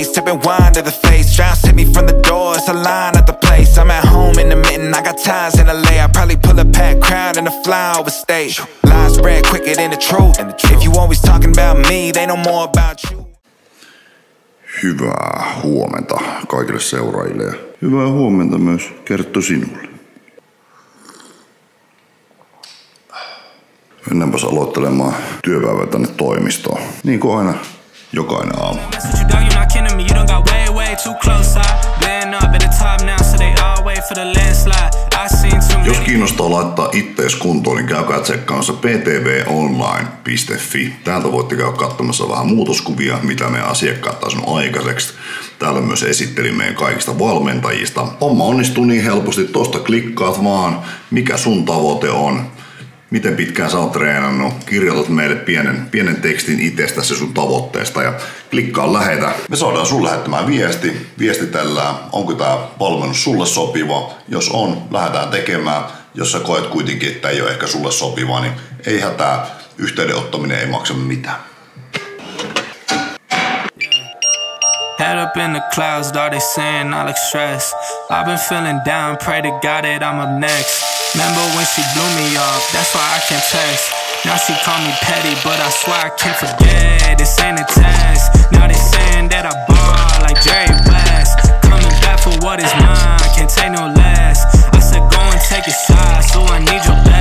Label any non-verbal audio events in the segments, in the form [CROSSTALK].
haze, tipping wine to the face. Drown hit me from the door, it's a line at the place. I'm at home in the mitten, I got ties in LA. I probably pull a packed crowd in a flyover stage. Lies spread quicker than the truth. If you always talking about me, they know more about you. Hyvää huomenta kaikille seuraajille ja hyvää huomenta myös Kerttu sinulle. Mennäänpäs aloittelemaan työpäivää tänne toimistoon. Niin kuin aina jokainen aamu. Me. Jos kiinnostaa laittaa ittees kuntoon, niin käykää tsekkaamassa ptvonline.fi. Täältä voitte käydä katsomassa vähän muutoskuvia, mitä meidän asiakkaat taas on aikaiseksi. Täällä myös esittelin meidän kaikista valmentajista. Homma onnistuu niin helposti, tosta klikkaat vaan, mikä sun tavoite on, miten pitkään sä oot treenannut, kirjoitat meille pienen, pienen tekstin itsestäsi sun tavoitteesta ja klikkaa lähetä. Me saadaan sun lähettämään viesti, viestitellään, onko tämä valmennus sulle sopiva. Jos on, lähdetään tekemään. Jos sä koet kuitenkin, että ei ole ehkä sulle sopiva, niin ei hätää, yhteyden ottaminen ei maksa mitään. Head up in the clouds, dog, they saying I look stressed. I've been feeling down, pray to God that I'm up next. Remember when she blew me off, that's why I can't text. Now she call me petty, but I swear I can't forget. This ain't a test. Now they saying that I ball like Jerry West. Coming back for what is mine, can't take no less. I said go and take a shot, so I need your best.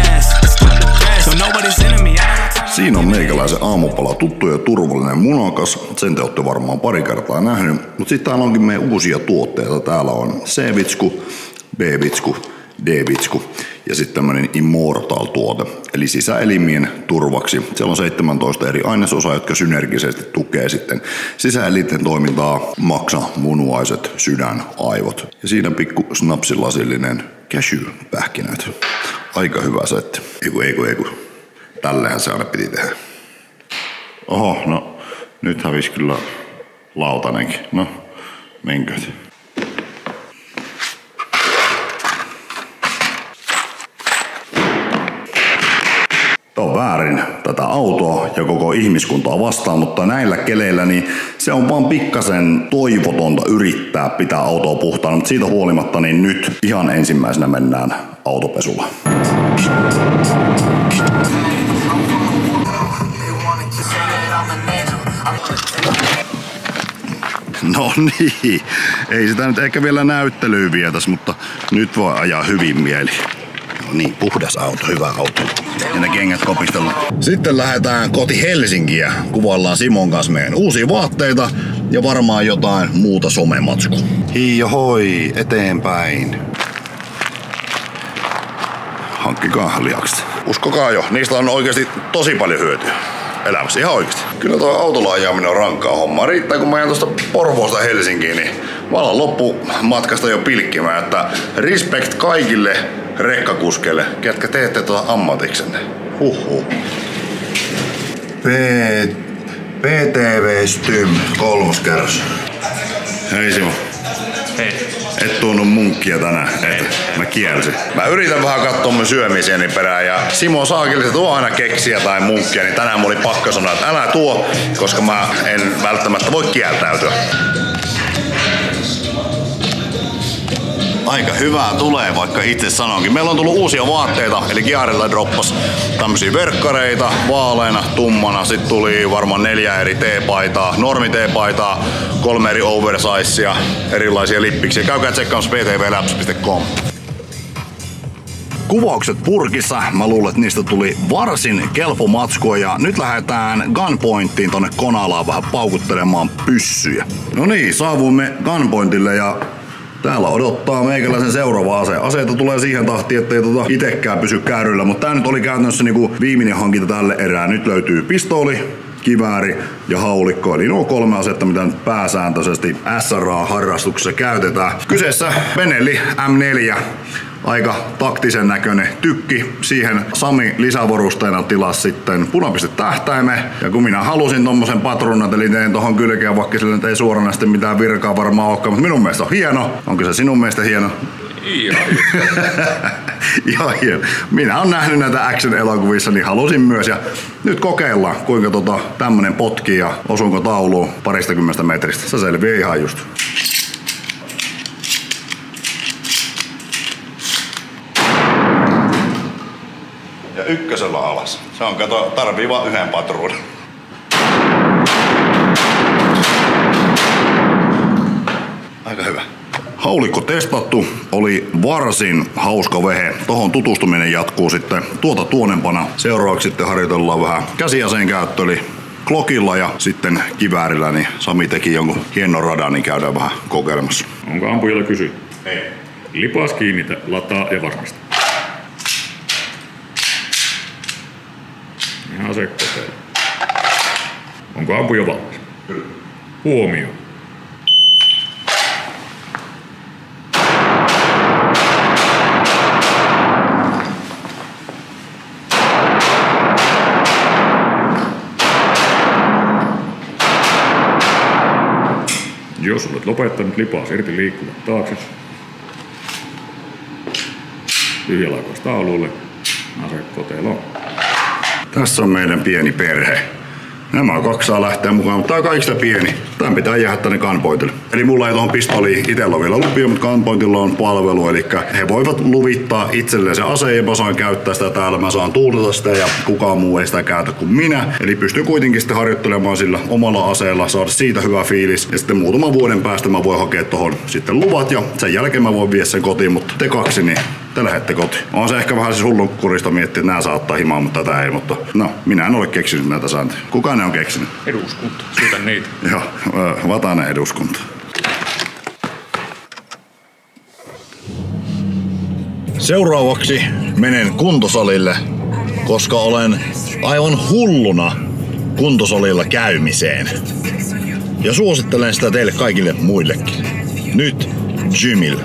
Siinä on meikäläisen aamupala tuttu ja turvallinen munakas. Sen te olette varmaan pari kertaa nähnyt. Mutta sitten täällä onkin meidän uusia tuotteita. Täällä on C-vitsku, B-vitsku, D-vitsku ja sitten tämmöinen Immortal-tuote, eli sisäelimien turvaksi. Siellä on 17 eri ainesosaa, jotka synergisesti tukee sitten sisäelinten toimintaa, maksa, munuaiset, sydän, aivot. Ja siinä pikku snapsilasillinen cashew-pähkinöitä. Aika hyvä setti. Eiku, eiku, eiku. Tällähän se aina piti tehdä. Oho, no nyt hävisi kyllä lautanenkin. No, menköt. Tämä on väärin tätä autoa ja koko ihmiskuntaa vastaan, mutta näillä keleillä niin se on vaan pikkasen toivotonta yrittää pitää autoa puhtaana, mutta siitä huolimatta niin nyt ihan ensimmäisenä mennään autopesulla. No niin, ei sitä nyt ehkä vielä näyttelyyn vietäs, mutta nyt voi ajaa hyvin mieli. No niin, puhdas auto, hyvä auto. Ja ne kengät kopistella. Sitten lähdetään koti Helsinkiä. Kuvaillaan Simon kanssa meidän uusia vaatteita ja varmaan jotain muuta somematsku. Hiio hoi, eteenpäin. Hankkikaa lihakset. Uskokaa jo, niistä on oikeasti tosi paljon hyötyä elämässä, ihan oikeasti. Kyllä tuo autolla ajaminen on rankkaa hommaa. Riittää, kun mä ajan tuosta Porvoosta Helsinkiin, niin mä alan loppumatkasta jo pilkkimään, että respect kaikille rekkakuskeille, ketkä teette tuota ammatiksenne. Huhhuh. P... PTV Stym, kolmoskerros. Hei Simo. Hei. Et tuonut munkkia tänään. Et. Mä kielsin. Mä yritän vähän katsoa mun syömisieni perään ja Simo Saakille se tuo aina keksiä tai munkkia, niin tänään mulla oli pakko sanoa, että älä tuo, koska mä en välttämättä voi kieltäytyä. Aika hyvää tulee, vaikka itse sanonkin. Meillä on tullut uusia vaatteita, eli Giarilla droppas tämmöisiä verkkareita, vaaleina, tummana. Sitten tuli varmaan neljä eri T-paitaa, normi T-paitaa, kolme eri oversizea, erilaisia lippiksiä. Käykää tsekkaamassa ptvlabs.com. Kuvaukset purkissa. Mä luulen, että niistä tuli varsin kelpo matskua ja nyt lähdetään Gunpointiin tonne Konalaan vähän paukuttelemaan pyssyjä. No niin, saavuimme Gunpointille ja Täällä odottaa meikäläisen seuraava ase. Aseita tulee siihen tahtiin, ettei tota itekään pysy kärryllä, mutta tää nyt oli käytännössä niinku viimeinen hankinta tälle erää. Nyt löytyy pistooli, kivääri ja haulikko. Eli nuo kolme asetta, mitä nyt pääsääntöisesti SRA-harrastuksessa käytetään. Kyseessä Benelli M4 aika taktisen näköinen tykki. Siihen Sami lisävarusteena tilasi sitten punapistetähtäime. Ja kun minä halusin tommosen patruunat, eli tein tohon kylkeen, vaikka sillä nyt ei suoranaisesti mitään virkaa varmaan olekaan, mutta minun mielestä on hieno. Onko se sinun mielestä hieno? Ihan. [LAUGHS] [LAUGHS] Ihan hieno. Minä olen nähnyt näitä action-elokuvissa, niin halusin myös. Ja nyt kokeillaan, kuinka tota, tämmönen potkii ja osuunko tauluun paristakymmenestä metristä. Se selviää ihan just. Ja ykkösellä alas. Se on, kato, tarvii vaan yhden patruunan. Aika hyvä. Haulikko testattu, oli varsin hauska vehe. Tohon tutustuminen jatkuu sitten tuota tuonempana. Seuraavaksi sitten harjoitellaan vähän käsiaseen käyttö, eli klokilla ja sitten kiväärillä, niin Sami teki jonkun hienon radan, niin käydään vähän kokeilemassa. Onko ampujalla kysy? Ei. Lipas kiinnitä, lataa ja varmista. Ihan se kokeilla. Onko ampuja valmis? Kyllä. Huomio. Jos olet lopettanut lipas irti liikkuvat taakse, tyhjälaukaus taululle, ase koteloon. Tässä on meidän pieni perhe. Nämä kaksi saa lähteä mukaan, mutta tämä on kaikista pieni. Tämän pitää jäädä tänne kanpointille. Eli mulla ei tuohon pistoliin itsellä vielä lupia, mutta kanpointilla on palvelu. Eli he voivat luvittaa itselleen se aseen ja mä saan käyttää sitä täällä. Mä saan tuulata sitä ja kukaan muu ei sitä käytä kuin minä. Eli pystyy kuitenkin sitten harjoittelemaan sillä omalla aseella, saada siitä hyvä fiilis. Ja sitten muutaman vuoden päästä mä voin hakea tuohon sitten luvat ja sen jälkeen mä voin viedä sen kotiin, mutta te kaksi niin te lähette kotiin. On se ehkä vähän siis hullunkurista miettiä, että nämä saattaa himaa, mutta tätä ei. Mutta no, minä en ole keksinyt näitä sääntöjä. Kuka ne on keksinyt? Eduskunta, syytä niitä. [LAUGHS] Joo, Vatanen eduskunta. Seuraavaksi menen kuntosalille, koska olen aivan hulluna kuntosalilla käymiseen. Ja suosittelen sitä teille kaikille muillekin. Nyt gymillä.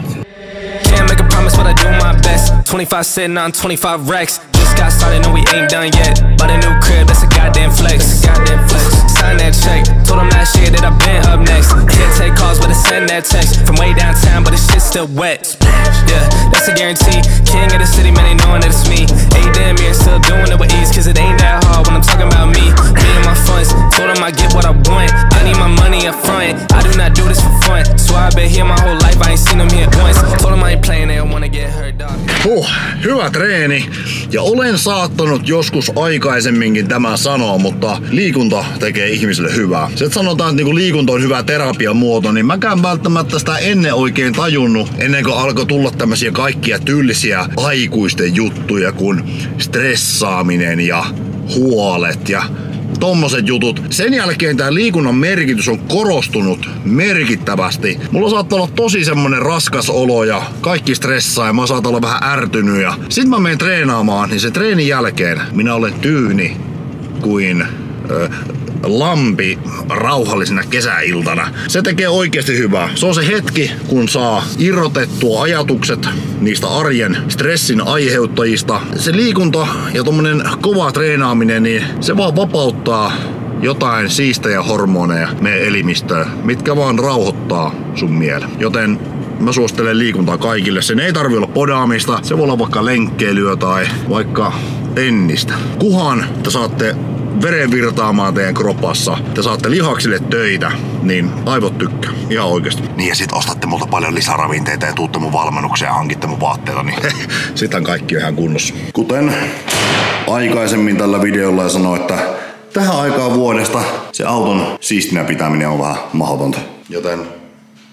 Can't make a promise, but I do my best. 25 sitting on 25 racks. Just got started, no, we ain't done yet. But a new crib, that's a goddamn flex. Goddamn flex. Sign that check. Told them last year that I've been up next. Can't take calls, but I send that text from way downtown, but the shit's still wet. Yeah, that's a guarantee. King of the city, man, they knowing that it's me. Hey, damn, you're still doing it with ease, cause it ain't that hard when I'm talking about me. Me and my funds. Told them I get what I want. I need my money up front. I do not do this for fun. So I've been here my whole life, I ain't seen them here once. Huh, hyvä treeni. Ja olen saattanut joskus aikaisemminkin tämän sanoa, mutta liikunta tekee ihmiselle hyvää. Se, että sanotaan, että niinku liikunta on hyvä terapiamuoto, niin mäkään välttämättä sitä ennen oikein tajunnut, ennen kuin alkoi tulla tämmöisiä kaikkia tylsiä aikuisten juttuja, kuin stressaaminen ja huolet ja tommoset jutut. Sen jälkeen tämä liikunnan merkitys on korostunut merkittävästi. Mulla saattaa olla tosi semmonen raskas olo ja kaikki stressaa ja mä saatan olla vähän ärtynyt ja sit mä menen treenaamaan, niin se treenin jälkeen minä olen tyyni kuin lampi rauhallisena kesäiltana. Se tekee oikeasti hyvää. Se on se hetki, kun saa irrotettua ajatukset niistä arjen stressin aiheuttajista. Se liikunta ja tommonen kova treenaaminen, niin se vaan vapauttaa jotain siistejä hormoneja meidän elimistöön, mitkä vaan rauhoittaa sun mielen. Joten mä suosittelen liikuntaa kaikille. Sen ei tarvi olla podaamista, se voi olla vaikka lenkkeilyä tai vaikka tennistä. Kuhan te saatte veren virtaamaan teidän kropassa, te saatte lihaksille töitä, niin aivot tykkää. Ihan oikeasti. Niin ja sit ostatte multa paljon lisäravinteita ja tuutte mun valmennukseen ja hankitte mun vaatteita, niin [LAUGHS] sitten kaikki on ihan kunnossa. Kuten aikaisemmin tällä videolla ja sanoin, että tähän aikaan vuodesta se auton siistinä pitäminen on vähän mahdotonta. Joten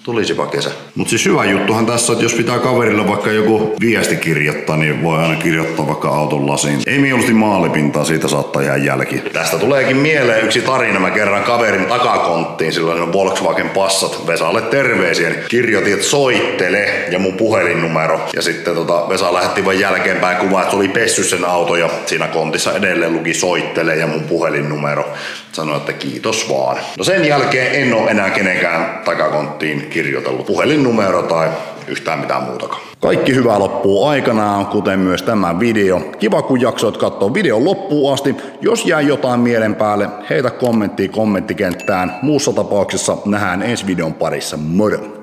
Tulisipa kesä. Mutta siis hyvä juttuhan tässä, että jos pitää kaverille vaikka joku viesti kirjoittaa, niin voi aina kirjoittaa vaikka auton lasiin. Ei mieluusti maalipintaa, siitä saattaa jää jälki. Tästä tuleekin mieleen yksi tarina. Mä kerran kaverin takakonttiin, silloin on Volkswagen Passat. Vesalle terveisiä. Niin kirjoitin, että soittele ja mun puhelinnumero. Ja sitten tota, Vesa lähetti vaan jälkeenpäin kuvaa, että se oli pessy sen auto ja siinä kontissa edelleen luki soittele ja mun puhelinnumero. Sanoin, että kiitos vaan. No sen jälkeen en ole enää kenenkään takakonttiin kirjoitellut puhelinnumero tai yhtään mitään muutakaan. Kaikki hyvää loppuu aikanaan, kuten myös tämä video. Kiva kun jaksoit katsoa videon loppuun asti. Jos jää jotain mielen päälle, heitä kommenttia kommenttikenttään. Muussa tapauksessa nähdään ensi videon parissa. Moro!